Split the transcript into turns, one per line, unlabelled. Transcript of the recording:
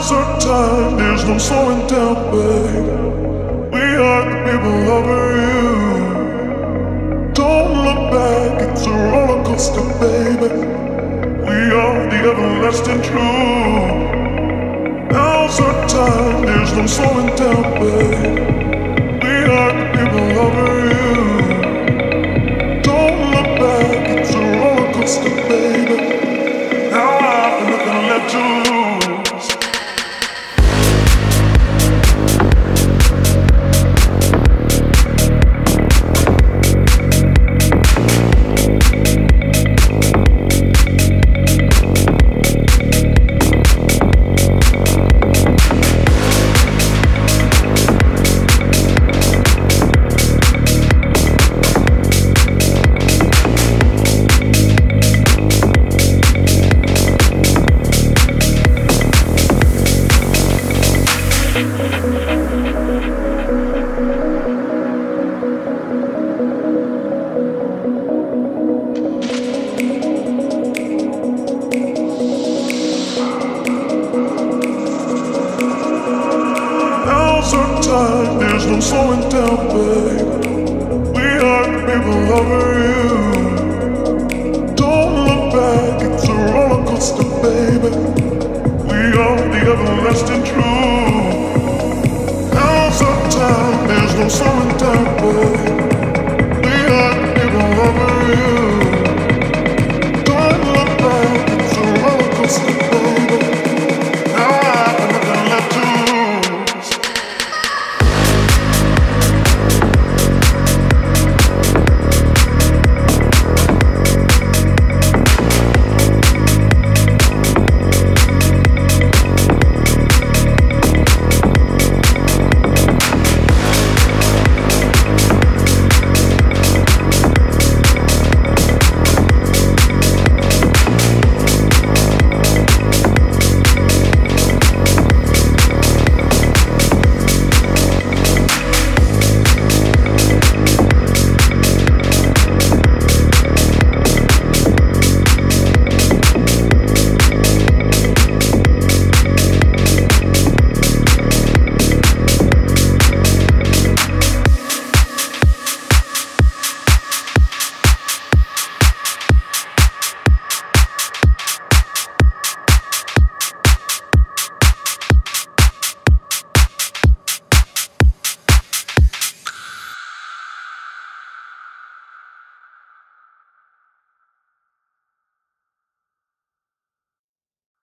time, there's no slowing down, babe. We are the people over you. Don't look back, it's a roller coaster, baby. We are the everlasting truth. Now's our time, there's no slowing down, babe. We are the people over you. Time, there's no slowing down, babe. We are people over you. Don't look back, it's a roller coaster, baby. We are the everlasting truth. Now's our there's no slowing down, babe.